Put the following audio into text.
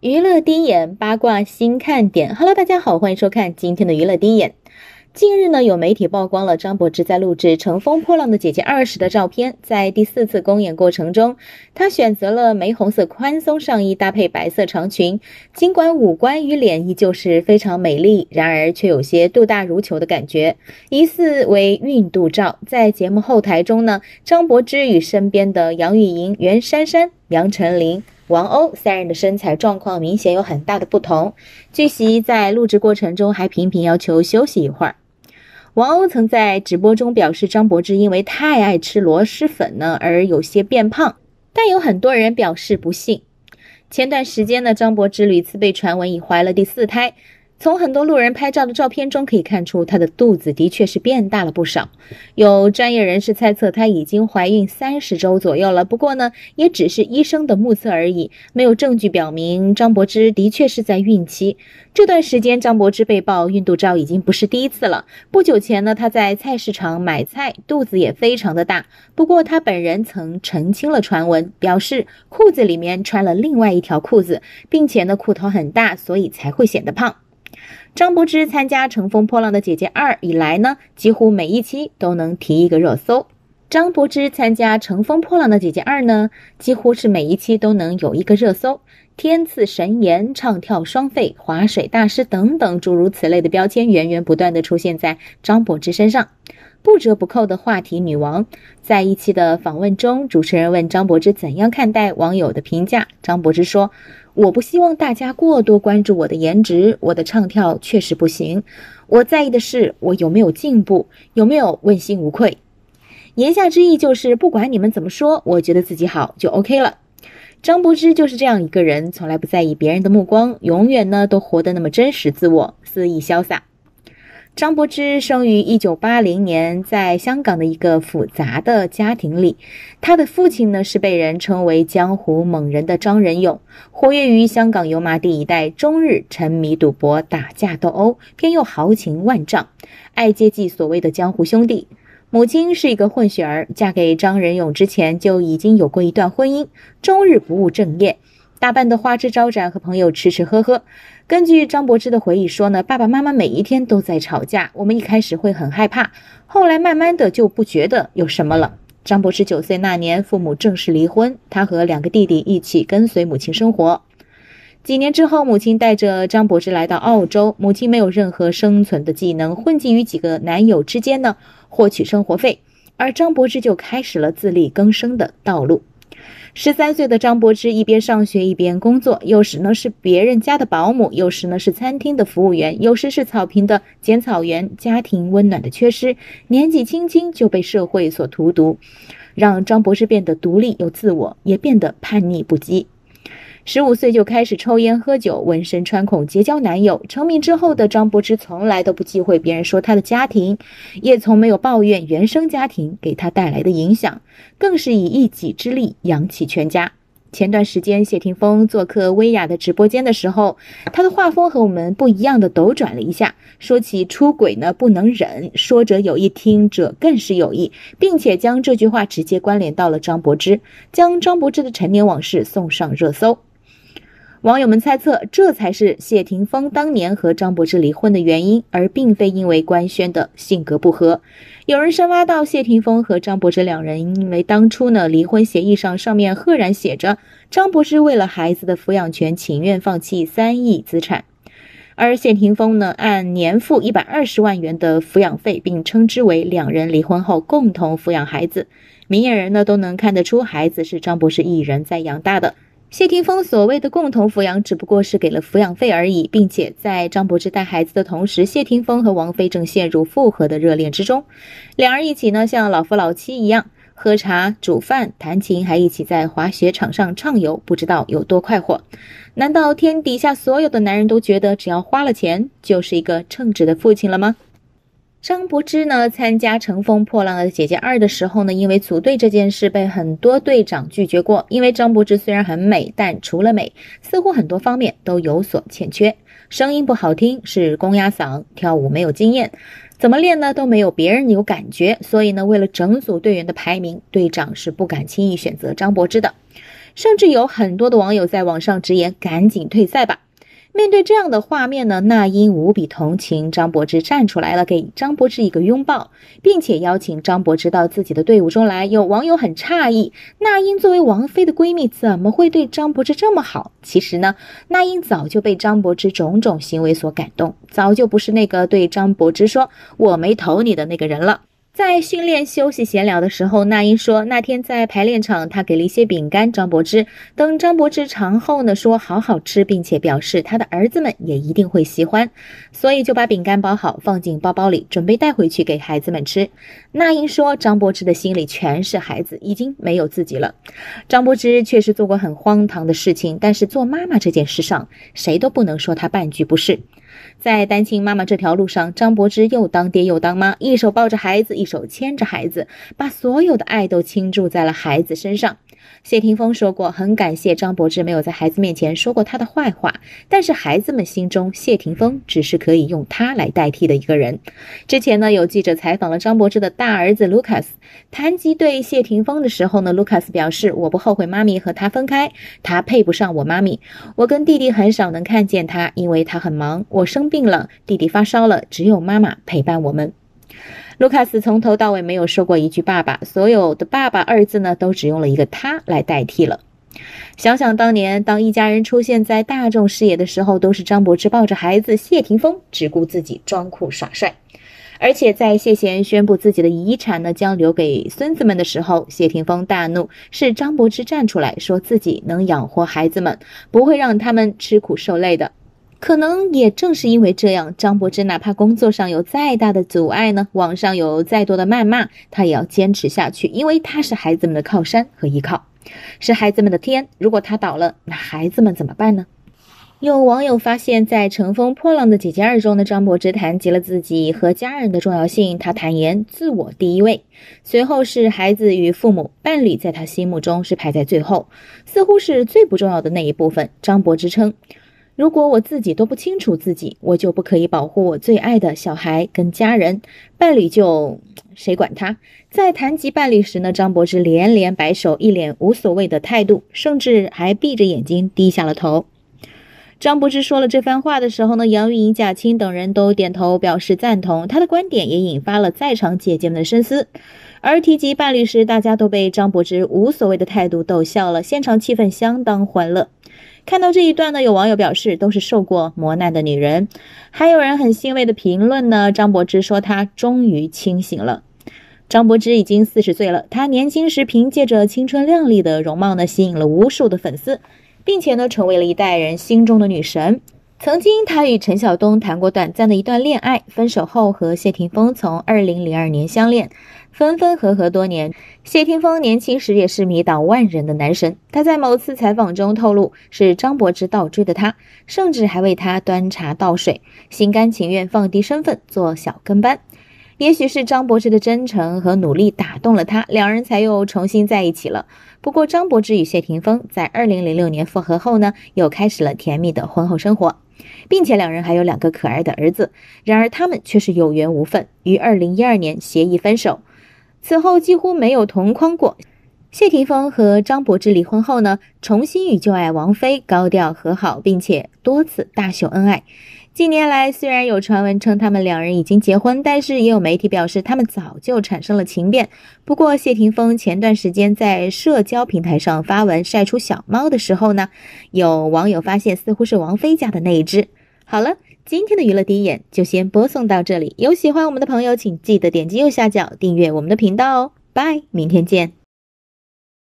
娱乐第一眼八卦新看点，Hello，大家好，欢迎收看今天的娱乐第一眼。近日呢，有媒体曝光了张柏芝在录制《乘风破浪的姐姐二》时的照片。在第四次公演过程中，她选择了玫红色宽松上衣搭配白色长裙。尽管五官与脸依旧是非常美丽，然而却有些肚大如球的感觉，疑似为孕肚照。在节目后台中呢，张柏芝与身边的杨钰莹、袁姗姗、杨丞琳。王鸥三人的身材状况明显有很大的不同。据悉，在录制过程中还频频要求休息一会儿。王鸥曾在直播中表示，张柏芝因为太爱吃螺蛳粉呢，而有些变胖。但有很多人表示不信。前段时间呢，张柏芝屡次被传闻已怀了第四胎。从很多路人拍照的照片中可以看出，她的肚子的确是变大了不少。有专业人士猜测，她已经怀孕三十周左右了。不过呢，也只是医生的目测而已，没有证据表明张柏芝的确是在孕期。这段时间，张柏芝被曝孕肚照已经不是第一次了。不久前呢，她在菜市场买菜，肚子也非常的大。不过她本人曾澄清了传闻，表示裤子里面穿了另外一条裤子，并且呢，裤头很大，所以才会显得胖。张柏芝参加《乘风破浪的姐姐二》以来呢，几乎每一期都能提一个热搜。张柏芝参加《乘风破浪的姐姐二》呢，几乎是每一期都能有一个热搜。天赐神颜、唱跳双废、划水大师等等诸如此类的标签源源不断的出现在张柏芝身上。不折不扣的话题女王，在一期的访问中，主持人问张柏芝怎样看待网友的评价，张柏芝说。我不希望大家过多关注我的颜值，我的唱跳确实不行。我在意的是我有没有进步，有没有问心无愧。言下之意就是，不管你们怎么说，我觉得自己好就 OK 了。张柏芝就是这样一个人，从来不在意别人的目光，永远呢都活得那么真实自我，肆意潇洒。张柏芝生于一九八零年，在香港的一个复杂的家庭里。他的父亲呢是被人称为江湖猛人的张仁勇，活跃于香港油麻地一带，终日沉迷赌博、打架斗殴，偏又豪情万丈，爱接济所谓的江湖兄弟。母亲是一个混血儿，嫁给张仁勇之前就已经有过一段婚姻，终日不务正业，打扮的花枝招展，和朋友吃吃喝喝。根据张柏芝的回忆说呢，爸爸妈妈每一天都在吵架，我们一开始会很害怕，后来慢慢的就不觉得有什么了。张柏芝九岁那年，父母正式离婚，他和两个弟弟一起跟随母亲生活。几年之后，母亲带着张柏芝来到澳洲，母亲没有任何生存的技能，混迹于几个男友之间呢，获取生活费，而张柏芝就开始了自力更生的道路。十三岁的张柏芝一边上学一边工作，有时呢是别人家的保姆，有时呢是餐厅的服务员，有时是草坪的剪草员。家庭温暖的缺失，年纪轻轻就被社会所荼毒，让张柏芝变得独立又自我，也变得叛逆不羁。十五岁就开始抽烟喝酒，纹身穿孔，结交男友。成名之后的张柏芝从来都不忌讳别人说她的家庭，也从没有抱怨原生家庭给她带来的影响，更是以一己之力养起全家。前段时间谢霆锋做客薇娅的直播间的时候，他的画风和我们不一样的斗转了一下，说起出轨呢不能忍，说者有意，听者更是有意，并且将这句话直接关联到了张柏芝，将张柏芝的陈年往事送上热搜。网友们猜测，这才是谢霆锋当年和张柏芝离婚的原因，而并非因为官宣的性格不合。有人深挖到，谢霆锋和张柏芝两人因为当初呢离婚协议上上面赫然写着，张柏芝为了孩子的抚养权，情愿放弃三亿资产，而谢霆锋呢按年付一百二十万元的抚养费，并称之为两人离婚后共同抚养孩子。明眼人呢都能看得出，孩子是张柏芝一人在养大的。谢霆锋所谓的共同抚养，只不过是给了抚养费而已，并且在张柏芝带孩子的同时，谢霆锋和王菲正陷入复合的热恋之中。两人一起呢，像老夫老妻一样喝茶、煮饭、弹琴，还一起在滑雪场上畅游，不知道有多快活。难道天底下所有的男人都觉得只要花了钱就是一个称职的父亲了吗？张柏芝呢，参加《乘风破浪的姐姐二》的时候呢，因为组队这件事被很多队长拒绝过。因为张柏芝虽然很美，但除了美，似乎很多方面都有所欠缺。声音不好听，是公鸭嗓；跳舞没有经验，怎么练呢都没有别人有感觉。所以呢，为了整组队员的排名，队长是不敢轻易选择张柏芝的。甚至有很多的网友在网上直言：“赶紧退赛吧。”面对这样的画面呢，那英无比同情张柏芝，站出来了，给张柏芝一个拥抱，并且邀请张柏芝到自己的队伍中来。有网友很诧异，那英作为王菲的闺蜜，怎么会对张柏芝这么好？其实呢，那英早就被张柏芝种种行为所感动，早就不是那个对张柏芝说“我没投你”的那个人了。在训练、休息、闲聊的时候，那英说，那天在排练场，他给了一些饼干张柏芝。等张柏芝尝后呢，说好好吃，并且表示他的儿子们也一定会喜欢，所以就把饼干包好，放进包包里，准备带回去给孩子们吃。那英说，张柏芝的心里全是孩子，已经没有自己了。张柏芝确实做过很荒唐的事情，但是做妈妈这件事上，谁都不能说她半句不是。在单亲妈妈这条路上，张柏芝又当爹又当妈，一手抱着孩子，一手牵着孩子，把所有的爱都倾注在了孩子身上。谢霆锋说过，很感谢张柏芝没有在孩子面前说过他的坏话，但是孩子们心中，谢霆锋只是可以用他来代替的一个人。之前呢，有记者采访了张柏芝的大儿子 Lucas，谈及对谢霆锋的时候呢，Lucas 表示：“我不后悔妈咪和他分开，他配不上我妈咪。我跟弟弟很少能看见他，因为他很忙。我生病了，弟弟发烧了，只有妈妈陪伴我们。”卢卡斯从头到尾没有说过一句“爸爸”，所有的“爸爸”二字呢，都只用了一个他来代替了。想想当年，当一家人出现在大众视野的时候，都是张柏芝抱着孩子，谢霆锋只顾自己装酷耍帅。而且在谢贤宣布自己的遗产呢将留给孙子们的时候，谢霆锋大怒，是张柏芝站出来说自己能养活孩子们，不会让他们吃苦受累的。可能也正是因为这样，张柏芝哪怕工作上有再大的阻碍呢，网上有再多的谩骂，她也要坚持下去，因为她是孩子们的靠山和依靠，是孩子们的天。如果她倒了，那孩子们怎么办呢？有网友发现，在《乘风破浪的姐姐二》中的张柏芝谈及了自己和家人的重要性，她坦言自我第一位，随后是孩子与父母，伴侣在她心目中是排在最后，似乎是最不重要的那一部分。张柏芝称。如果我自己都不清楚自己，我就不可以保护我最爱的小孩跟家人，伴侣就谁管他？在谈及伴侣时呢，张柏芝连连摆手，一脸无所谓的态度，甚至还闭着眼睛低下了头。张柏芝说了这番话的时候呢，杨钰莹、贾青等人都点头表示赞同，她的观点也引发了在场姐姐们的深思。而提及伴侣时，大家都被张柏芝无所谓的态度逗笑了，现场气氛相当欢乐。看到这一段呢，有网友表示都是受过磨难的女人，还有人很欣慰的评论呢。张柏芝说她终于清醒了。张柏芝已经四十岁了，她年轻时凭借着青春靓丽的容貌呢，吸引了无数的粉丝，并且呢，成为了一代人心中的女神。曾经，她与陈晓东谈过短暂的一段恋爱，分手后和谢霆锋从二零零二年相恋。分分合合多年，谢霆锋年轻时也是迷倒万人的男神。他在某次采访中透露，是张柏芝倒追的他，甚至还为他端茶倒水，心甘情愿放低身份做小跟班。也许是张柏芝的真诚和努力打动了他，两人才又重新在一起了。不过，张柏芝与谢霆锋在二零零六年复合后呢，又开始了甜蜜的婚后生活，并且两人还有两个可爱的儿子。然而，他们却是有缘无分，于二零一二年协议分手。此后几乎没有同框过。谢霆锋和张柏芝离婚后呢，重新与旧爱王菲高调和好，并且多次大秀恩爱。近年来，虽然有传闻称他们两人已经结婚，但是也有媒体表示他们早就产生了情变。不过，谢霆锋前段时间在社交平台上发文晒出小猫的时候呢，有网友发现似乎是王菲家的那一只。好了。今天的娱乐第一眼就先播送到这里，有喜欢我们的朋友，请记得点击右下角订阅我们的频道哦。拜，明天见。